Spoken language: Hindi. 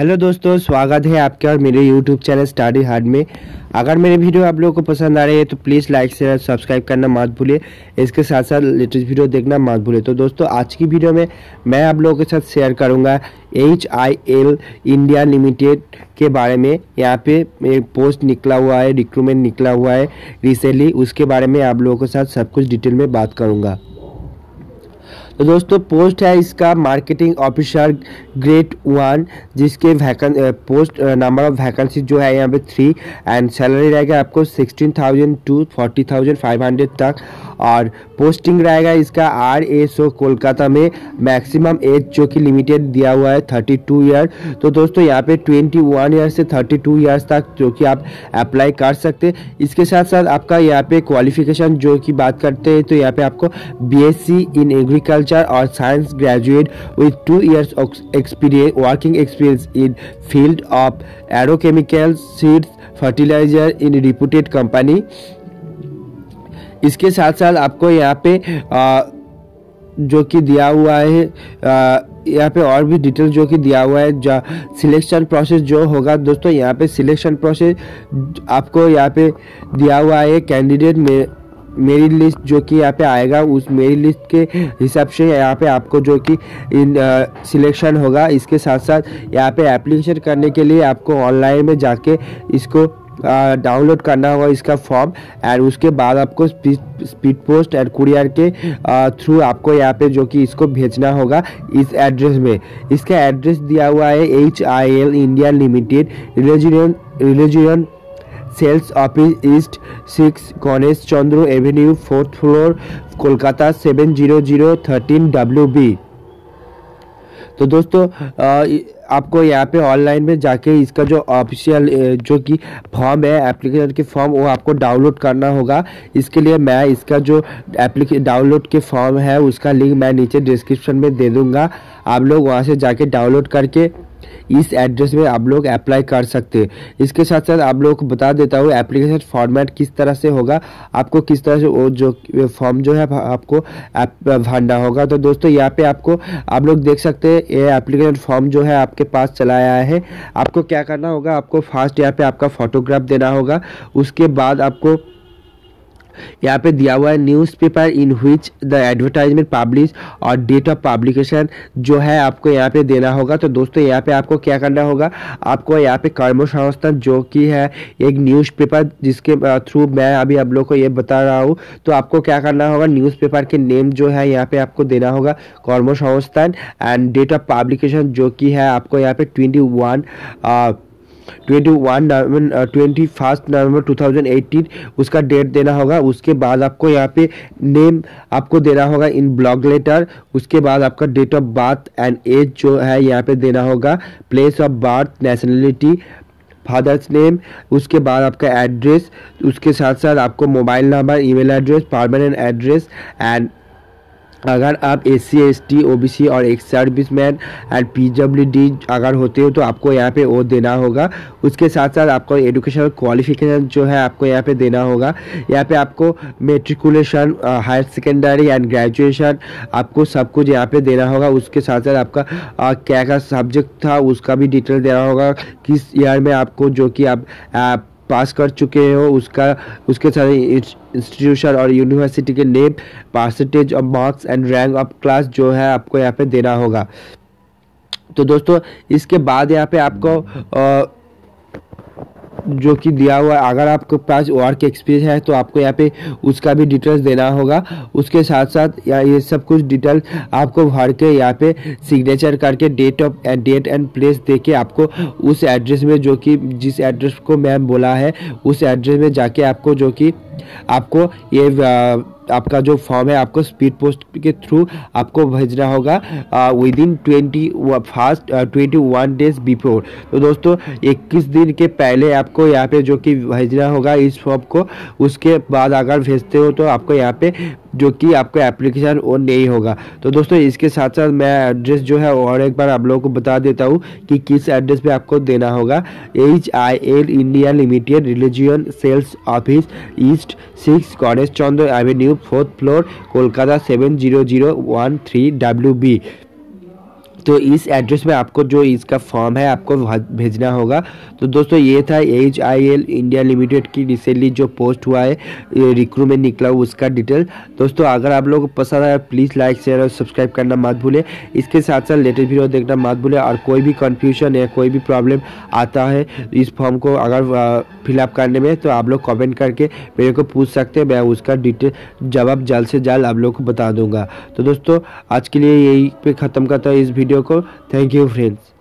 हेलो दोस्तों, स्वागत है आपके और मेरे यूट्यूब चैनल स्टडी हार्ड में। अगर मेरे वीडियो आप लोगों को पसंद आ रही है तो प्लीज़ लाइक शेयर सब्सक्राइब करना मत भूलिए। इसके साथ साथ लेटेस्ट वीडियो देखना मत भूलिए। तो दोस्तों, आज की वीडियो में मैं आप लोगों के साथ शेयर करूँगा H I L India limited के बारे में। यहाँ पे एक पोस्ट निकला हुआ है रिक्रूटमेंट निकला हुआ है रिसेंटली उसके बारे में आप लोगों के साथ सब कुछ डिटेल में बात करूँगा। तो दोस्तों पोस्ट है इसका मार्केटिंग ऑफिसर ग्रेड वन जिसके vacant post number of vacancy जो है यहाँ पे थ्री एंड सैलरी रहेगा आपको sixteen thousand to forty thousand five hundred तक, और पोस्टिंग रहेगा इसका आर एस ओ कोलकाता में मैक्सिमम एज जो कि लिमिटेड दिया हुआ है थर्टी टू ईयर तो दोस्तों यहाँ पे ट्वेंटी वन ईयर से थर्टी टू ईयर्स तक जो कि आप अप्लाई कर सकते इसके साथ साथ आपका यहाँ पे क्वालिफिकेशन जो कि बात करते हैं तो यहाँ पे आपको B S C in agriculture और science graduate with two years experience working experience in field of agrochemical seeds fertiliser in reputed company इसके साथ साथ आपको यहाँ पे आ, जो कि दिया हुआ है यहाँ पे और भी डिटेल जो कि दिया हुआ है जो सिलेक्शन प्रोसेस जो होगा दोस्तों यहाँ पे सिलेक्शन प्रोसेस आपको यहाँ पे दिया हुआ है कैंडिडेट में मेरी लिस्ट जो कि यहाँ पे आएगा, उस मेरी लिस्ट के हिसाब से यहाँ पे आपको जो कि इन सिलेक्शन होगा। इसके साथ साथ यहाँ पे एप्लीकेशन करने के लिए आपको ऑनलाइन में जाके इसको डाउनलोड करना होगा इसका फॉर्म एंड उसके बाद आपको स्पीड पोस्ट एंड कुरियर के थ्रू आपको यहाँ पे जो कि इसको भेजना होगा इस एड्रेस में। इसका एड्रेस दिया हुआ है H I L India limited religion religion sales office east six Ganesh Chandra avenue fourth floor Kolkata seven zero zero thirteen W B तो दोस्तों आपको यहाँ पे ऑनलाइन में जाके इसका जो ऑफिशियल जो कि फॉर्म है एप्लीकेशन के फॉर्म वो आपको डाउनलोड करना होगा। इसके लिए मैं इसका जो एप्लीके डाउनलोड के फॉर्म है, उसका लिंक मैं नीचे डिस्क्रिप्शन में दे दूँगा। आप लोग वहाँ से जाके डाउनलोड करके इस एड्रेस में आप लोग अप्लाई कर सकते हैं। इसके साथ साथ आप लोगों को बता देता हूँ एप्लीकेशन फॉर्मेट किस तरह से होगा, आपको किस तरह से वो जो फॉर्म जो है, आपको भरना होगा। तो दोस्तों, यहाँ पे आपको, आप लोग देख सकते हैं, ये एप्लीकेशन फॉर्म जो है आपके पास चला आया है। आपको क्या करना होगा? आपको फास्ट यहाँ पे आपका फोटोग्राफ देना होगा। उसके बाद आपको यहाँ पे दिया हुआ है newspaper in which the advertisement publish और डेट ऑफ़ पब्लिकेशन जो है आपको यहाँ पे देना होगा। तो दोस्तों, यहाँ पे आपको क्या करना होगा? आपको यहाँ पे कर्म संस्थान जो कि है, एक न्यूज़पेपर जिसके थ्रू मैं अभी आप लोग को ये बता रहा हूँ। तो आपको क्या करना होगा? न्यूज़पेपर के नेम जो है यहाँ पे आपको देना होगा। कर्म संस्थान एंड डेट ऑफ़ पब्लिकेशन जो कि है आपको यहाँ पे twenty one twenty one November twenty first November two thousand eighteen उसका डेट देना होगा। उसके बाद आपको यहाँ पे नेम आपको देना होगा इन ब्लॉग लेटर उसके बाद आपका date of birth and age जो है यहाँ पे देना होगा। Place of birth nationality father's name उसके बाद आपका एड्रेस उसके साथ साथ आपको mobile number email address permanent address and अगर आप S C S T O B C और एक service man and P W D अगर होते हो तो आपको यहाँ पे वो देना होगा। उसके साथ साथ आपको एडुकेशनल क्वालिफिकेशन जो है आपको यहाँ पे देना होगा। यहाँ पे आपको matriculation higher secondary and graduation आपको सब कुछ यहाँ पे देना होगा। उसके साथ साथ आपका आ, क्या क्या सब्जेक्ट था उसका भी डिटेल देना होगा। किस ईयर में आपको जो कि आप, आप पास कर चुके हो उसका उसके साथ इंस्टीट्यूशन और यूनिवर्सिटी के name percentage of marks and rank of class जो है आपको यहाँ पे देना होगा। तो दोस्तों इसके बाद यहाँ पे आपको आ, जो कि दिया हुआ है, अगर आपके पास वर्क एक्सपीरियंस है तो आपको यहाँ पे उसका भी डिटेल्स देना होगा। उसके साथ साथ या ये सब कुछ डिटेल आपको भर के यहाँ पे सिग्नेचर करके date of date and place दे के आपको उस एड्रेस में जो कि, जिस एड्रेस को मैम बोला है, उस एड्रेस में जाके आपको जो कि, आपको ये आपका जो फॉर्म है, आपको स्पीड पोस्ट के थ्रू आपको भेजना होगा within twenty first twenty one days before तो दोस्तों, इक्कीस दिन के पहले आपको यहाँ पे जो कि भेजना होगा इस फॉर्म को, उसके बाद अगर भेजते हो तो आपको यहाँ पे जो कि आपका एप्लीकेशन वो नहीं होगा। तो दोस्तों, इसके साथ साथ मैं एड्रेस जो है, और एक बार आप लोगों को बता देता हूँ कि किस एड्रेस पे आपको देना होगा। H I L India limited religion sales office east six Ganesh Chandra avenue fourth floor Kolkata seven zero zero one three W B तो इस एड्रेस में आपको जो इसका फॉर्म है, आपको भेजना होगा। तो दोस्तों, ये था H I L India limited की रिसेंटली जो पोस्ट हुआ है रिक्रू में निकला उसका डिटेल दोस्तों, अगर आप लोग पसंद आया प्लीज़ लाइक शेयर और सब्सक्राइब करना मत भूलें। इसके साथ साथ लेटेस्ट वीडियो देखना मत भूलें और कोई भी कन्फ्यूज़न या कोई भी प्रॉब्लम आता है, इस फॉर्म को अगर फिलअप करने में तो आप लोग कमेंट करके मेरे को पूछ सकते हैं। मैं उसका डिटेल जवाब जल्द से जल्द आप लोग को बता दूँगा। तो दोस्तों, आज के लिए यही पे ख़त्म करता हूँ। इस वीडियो को थैंक यू फ्रेंड्स